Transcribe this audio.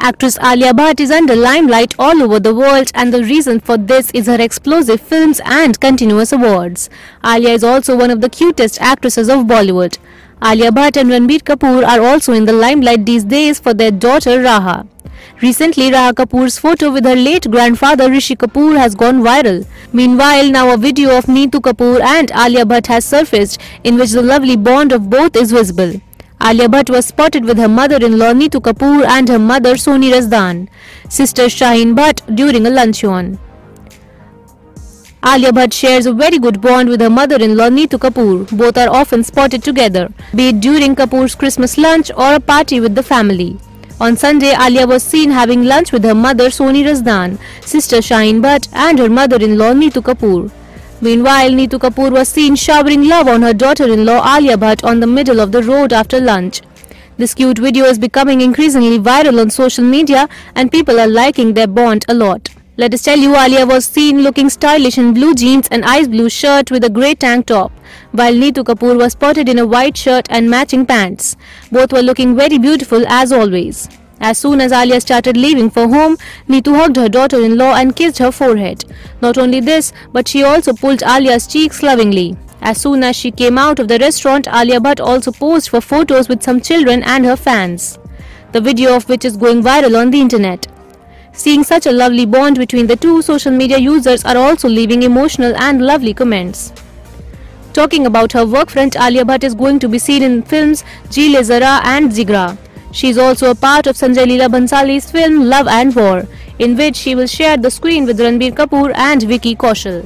Actress Alia Bhatt is under limelight all over the world and the reason for this is her explosive films and continuous awards. Alia is also one of the cutest actresses of Bollywood. Alia Bhatt and Ranbir Kapoor are also in the limelight these days for their daughter Raha. Recently, Raha Kapoor's photo with her late grandfather Rishi Kapoor has gone viral. Meanwhile, now a video of Neetu Kapoor and Alia Bhatt has surfaced in which the lovely bond of both is visible. Alia Bhatt was spotted with her mother-in-law Neetu Kapoor and her mother Soni Razdan, sister Shaheen Bhatt during a luncheon. Alia Bhatt shares a very good bond with her mother-in-law Neetu Kapoor. Both are often spotted together, be it during Kapoor's Christmas lunch or a party with the family. On Sunday, Alia was seen having lunch with her mother Soni Razdan, sister Shaheen Bhatt and her mother-in-law Neetu Kapoor. Meanwhile, Neetu Kapoor was seen showering love on her daughter-in-law Alia Bhatt on the middle of the road after lunch. This cute video is becoming increasingly viral on social media and people are liking their bond a lot. Let us tell you Alia was seen looking stylish in blue jeans and ice blue shirt with a grey tank top, while Neetu Kapoor was spotted in a white shirt and matching pants. Both were looking very beautiful as always. As soon as Alia started leaving for home, Neetu hugged her daughter-in-law and kissed her forehead. Not only this, but she also pulled Alia's cheeks lovingly. As soon as she came out of the restaurant, Alia Bhatt also posed for photos with some children and her fans. The video of which is going viral on the internet. Seeing such a lovely bond between the two, social media users are also leaving emotional and lovely comments. Talking about her work front, Alia Bhatt is going to be seen in films Ji Le Zara and Jigra. She is also a part of Sanjay Leela Bhansali's film Love and War, in which she will share the screen with Ranbir Kapoor and Vicky Kaushal.